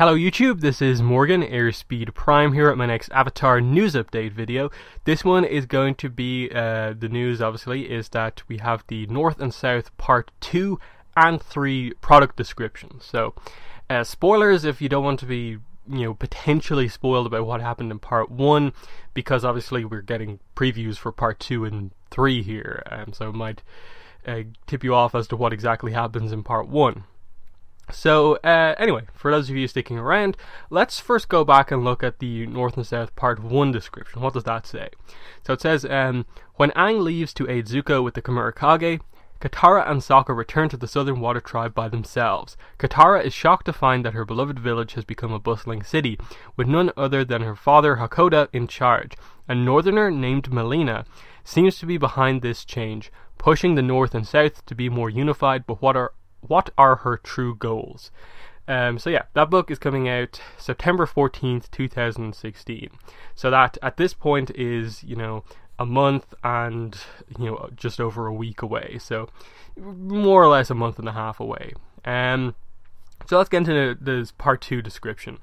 Hello YouTube, this is Morgan, Airspeed Prime here at my next Avatar news update video. This one is going to be, uh, the news obviously, is that we have the North and South Part 2 and 3 product descriptions. So, uh, spoilers if you don't want to be, you know, potentially spoiled about what happened in Part 1, because obviously we're getting previews for Part 2 and 3 here, um, so it might uh, tip you off as to what exactly happens in Part 1. So, uh, anyway, for those of you sticking around, let's first go back and look at the North and South Part 1 description. What does that say? So it says, um, When Aang leaves to aid Zuko with the Kemurikage, Katara and Sokka return to the Southern Water Tribe by themselves. Katara is shocked to find that her beloved village has become a bustling city, with none other than her father Hakoda in charge. A northerner named Malina seems to be behind this change, pushing the North and South to be more unified, but what are what are her true goals? Um, so yeah, that book is coming out September 14th, 2016. So that at this point is, you know, a month and, you know, just over a week away. So more or less a month and a half away. Um, so let's get into this part two description.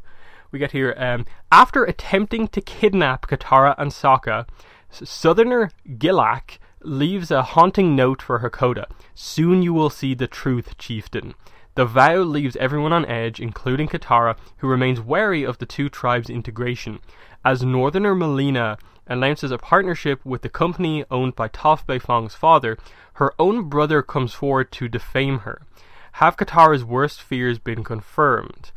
We get here, um, after attempting to kidnap Katara and Sokka, Southerner Gilak leaves a haunting note for Hakoda. Soon you will see the truth, chieftain. The vow leaves everyone on edge, including Katara, who remains wary of the two tribes' integration. As Northerner Malina announces a partnership with the company owned by Toph Beifong's father, her own brother comes forward to defame her. Have Katara's worst fears been confirmed?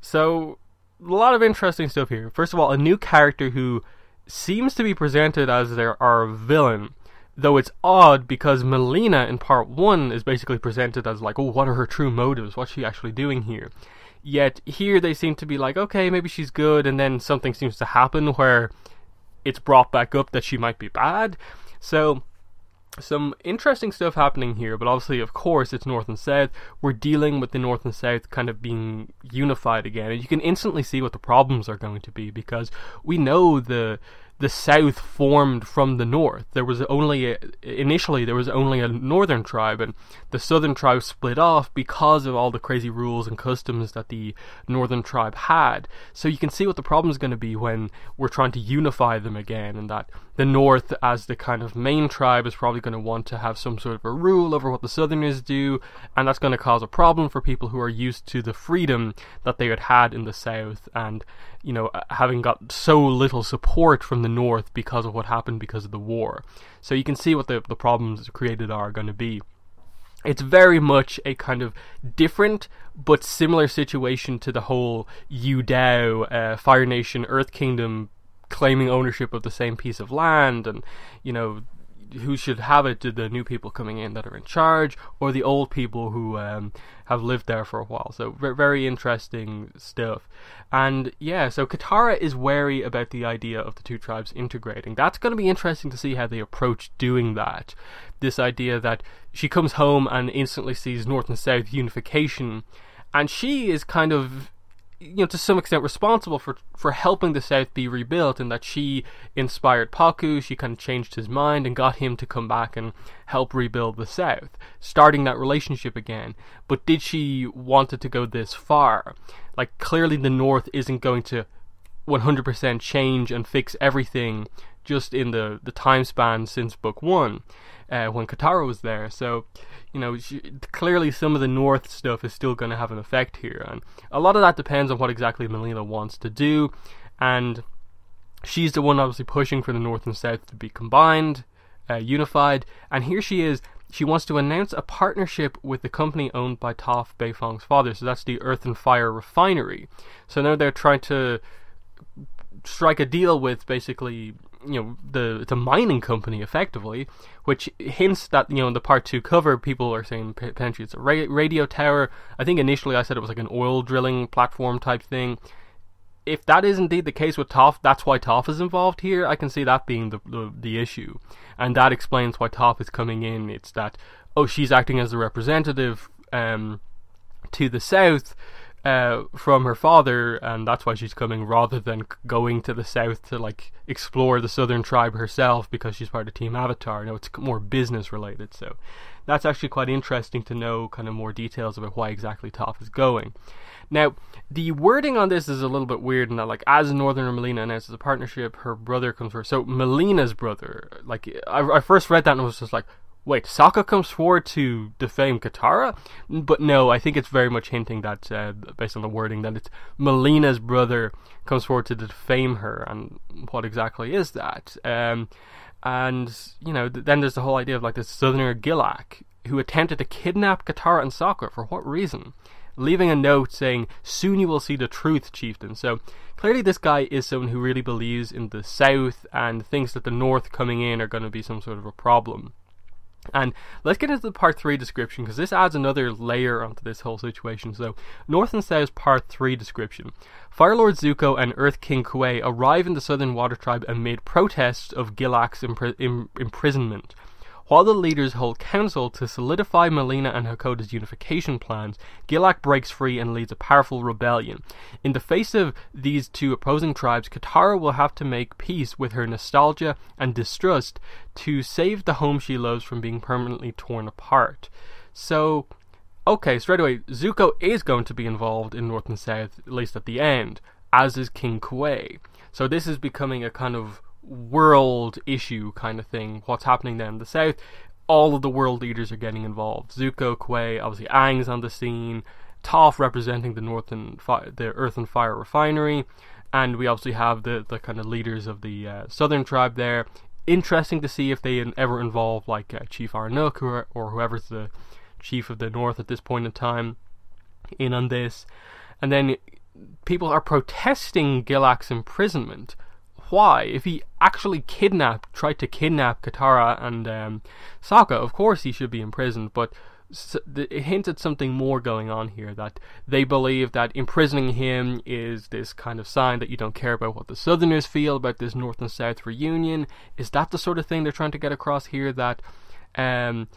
So, a lot of interesting stuff here. First of all, a new character who seems to be presented as their our villain Though it's odd because Malina in part one is basically presented as like, oh, what are her true motives? What's she actually doing here? Yet here they seem to be like, okay, maybe she's good, and then something seems to happen where it's brought back up that she might be bad. So some interesting stuff happening here, but obviously, of course, it's North and South. We're dealing with the North and South kind of being unified again, and you can instantly see what the problems are going to be because we know the the south formed from the north. There was only a, initially there was only a northern tribe, and the southern tribe split off because of all the crazy rules and customs that the northern tribe had. So you can see what the problem is going to be when we're trying to unify them again, and that the north, as the kind of main tribe, is probably going to want to have some sort of a rule over what the southerners do, and that's going to cause a problem for people who are used to the freedom that they had had in the south, and you know having got so little support from the the north because of what happened because of the war. So you can see what the, the problems created are going to be. It's very much a kind of different but similar situation to the whole Yu Dao, uh, Fire Nation, Earth Kingdom claiming ownership of the same piece of land and, you know, who should have it to the new people coming in that are in charge, or the old people who um, have lived there for a while. So very interesting stuff. And yeah, so Katara is wary about the idea of the two tribes integrating. That's going to be interesting to see how they approach doing that. This idea that she comes home and instantly sees North and South unification, and she is kind of you know to some extent responsible for for helping the South be rebuilt and that she inspired Pakku, she kind of changed his mind and got him to come back and help rebuild the South, starting that relationship again. But did she want it to go this far? Like clearly the North isn't going to 100% change and fix everything just in the the time span since book 1 uh, when Katara was there. So you know, she, clearly some of the North stuff is still going to have an effect here, and a lot of that depends on what exactly Malina wants to do, and she's the one obviously pushing for the North and South to be combined, uh, unified, and here she is. She wants to announce a partnership with the company owned by Toph Beifong's father, so that's the Earth and Fire Refinery. So now they're trying to strike a deal with basically you know the it's a mining company effectively, which hints that you know in the part two cover people are saying potentially it's a ra- radio tower. I think initially I said it was like an oil drilling platform type thing. If that is indeed the case with Toph, that's why Toph is involved here. I can see that being the, the the issue, and that explains why Toph is coming in. It's that oh she's acting as a representative um, to the south uh, from her father, and that's why she's coming rather than going to the south to like explore the southern tribe herself because she's part of Team Avatar. No, it's more business related. So that's actually quite interesting to know kind of more details about why exactly Toph is going. Now, the wording on this is a little bit weird in that, like, as Northerner Malina announces a partnership, her brother comes first. So, Malina's brother, like, I, I first read that and was just like, wait, Sokka comes forward to defame Katara? But no, I think it's very much hinting that, uh, based on the wording, that it's Malina's brother comes forward to defame her. And what exactly is that? Um, and, you know, then there's the whole idea of, like, this southerner Gilak who attempted to kidnap Katara and Sokka. For what reason? leaving a note saying, Soon you will see the truth, chieftain. So clearly, this guy is someone who really believes in the South and thinks that the North coming in are going to be some sort of a problem. And let's get into the part 3 description because this adds another layer onto this whole situation. So, North and South part 3 description. Fire Lord Zuko and Earth King Kuei arrive in the Southern Water Tribe amid protests of Gilak's impri- Im- imprisonment. While the leaders hold council to solidify Malina and Hakoda's unification plans, Gilak breaks free and leads a powerful rebellion. In the face of these two opposing tribes, Katara will have to make peace with her nostalgia and distrust to save the home she loves from being permanently torn apart. So, okay, straight away, Zuko is going to be involved in North and South, at least at the end, as is King Kuei. So this is becoming a kind of world issue kind of thing. What's happening then in the south? All of the world leaders are getting involved. Zuko, Kuei, obviously Aang's on the scene. Toph representing the North and Fi- the Earth and Fire Refinery, and we obviously have the the kind of leaders of the uh, Southern tribe there. Interesting to see if they ever involve like uh, Chief Arnook or, or whoever's the chief of the North at this point in time in on this, and then people are protesting Gilak's imprisonment why? If he actually kidnapped, tried to kidnap Katara and um, Sokka, of course he should be imprisoned, but it hinted something more going on here that they believe that imprisoning him is this kind of sign that you don't care about what the Southerners feel about this North and South reunion. Is that the sort of thing they're trying to get across here? That um,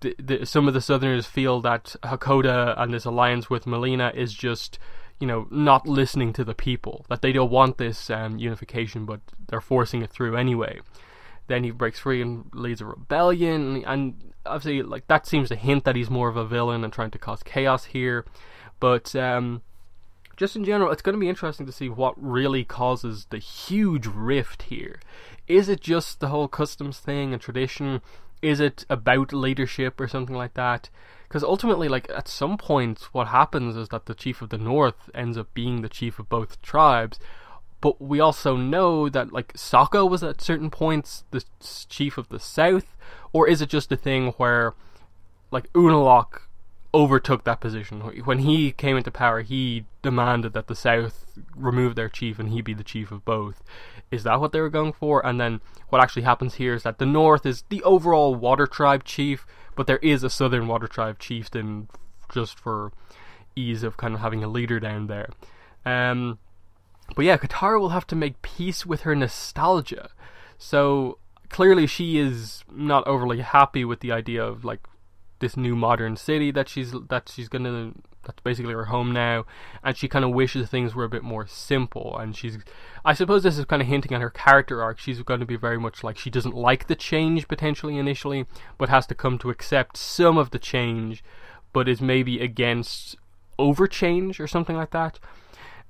the, the, some of the Southerners feel that Hakoda and this alliance with Malina is just you know, not listening to the people, that they don't want this um, unification, but they're forcing it through anyway. Then he breaks free and leads a rebellion, and obviously, like that seems to hint that he's more of a villain and trying to cause chaos here. But um, just in general, it's going to be interesting to see what really causes the huge rift here. Is it just the whole customs thing and tradition? Is it about leadership or something like that? Because ultimately, like at some point, what happens is that the chief of the north ends up being the chief of both tribes. But we also know that like Sokka was at certain points the chief of the south, or is it just a thing where like Unalaq overtook that position. When he came into power, he demanded that the South remove their chief and he be the chief of both. Is that what they were going for? And then what actually happens here is that the North is the overall Water Tribe chief, but there is a Southern Water Tribe chieftain just for ease of kind of having a leader down there. Um, but yeah, Katara will have to make peace with her nostalgia. So clearly she is not overly happy with the idea of like this new modern city that she's that she's gonna that's basically her home now and she kind of wishes things were a bit more simple and she's i suppose this is kind of hinting at her character arc. She's going to be very much like she doesn't like the change potentially initially but has to come to accept some of the change but is maybe against overchange or something like that.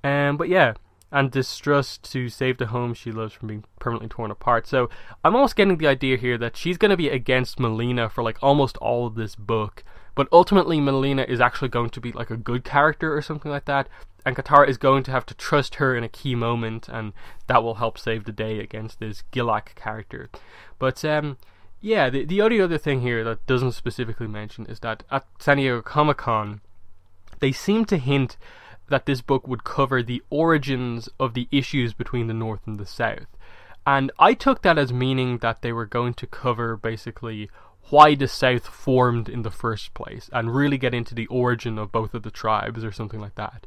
Um but yeah and distrust to save the home she loves from being permanently torn apart. So I'm almost getting the idea here that she's going to be against Malina for like almost all of this book, but ultimately Malina is actually going to be like a good character or something like that, and Katara is going to have to trust her in a key moment, and that will help save the day against this Gilak character. But um, yeah, the the only other thing here that doesn't specifically mention is that at San Diego Comic Con, they seem to hint that this book would cover the origins of the issues between the North and the South. And I took that as meaning that they were going to cover basically why the South formed in the first place and really get into the origin of both of the tribes or something like that.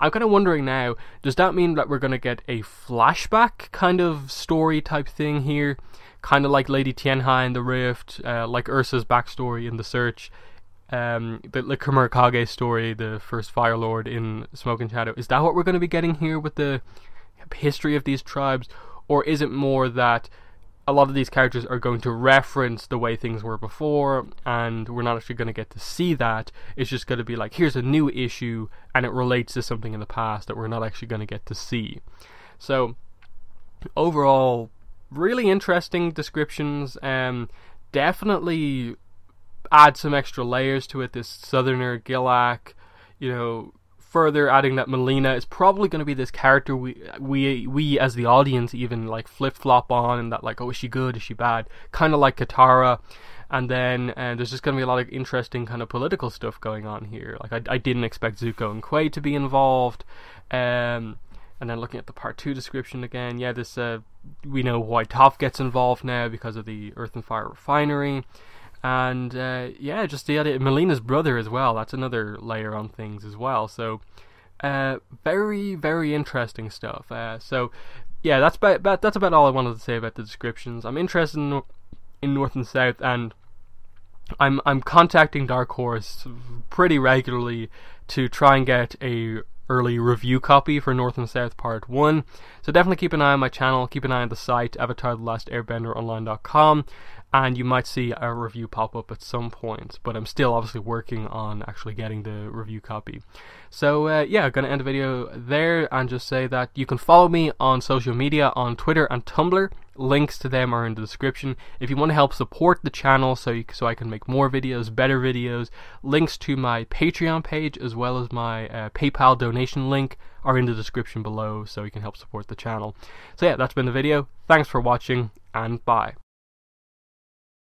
I'm kind of wondering now, does that mean that we're going to get a flashback kind of story type thing here? Kind of like Lady Tienhai in the Rift, uh, like Ursa's backstory in The Search um, the, the Kage story, the first Fire Lord in Smoke and Shadow. Is that what we're going to be getting here with the history of these tribes, or is it more that a lot of these characters are going to reference the way things were before, and we're not actually going to get to see that. It's just going to be like, here's a new issue, and it relates to something in the past that we're not actually going to get to see. So, overall, really interesting descriptions. Um, definitely add some extra layers to it. This Southerner Gilak, you know, further adding that Malina is probably going to be this character we we we as the audience even like flip flop on and that like oh is she good? Is she bad? Kind of like Katara. And then uh, there's just going to be a lot of interesting kind of political stuff going on here. Like I, I didn't expect Zuko and Kuei to be involved. Um, and then looking at the part two description again yeah this uh, we know why Toph gets involved now because of the Earth and Fire refinery and uh, yeah, just the idea. Malina's brother as well. That's another layer on things as well. So uh, very very interesting stuff. Uh, so yeah, that's about, that's about all I wanted to say about the descriptions. I'm interested in, in North and South, and I'm I'm contacting Dark Horse pretty regularly to try and get a early review copy for North and South Part 1. So definitely keep an eye on my channel, keep an eye on the site, Avatar And you might see a review pop up at some point. But I'm still obviously working on actually getting the review copy. So uh, yeah, gonna end the video there and just say that you can follow me on social media on Twitter and Tumblr. Links to them are in the description. If you want to help support the channel so you, so I can make more videos, better videos, links to my Patreon page as well as my uh, PayPal donation link are in the description below so you can help support the channel. So yeah, that's been the video. Thanks for watching and bye.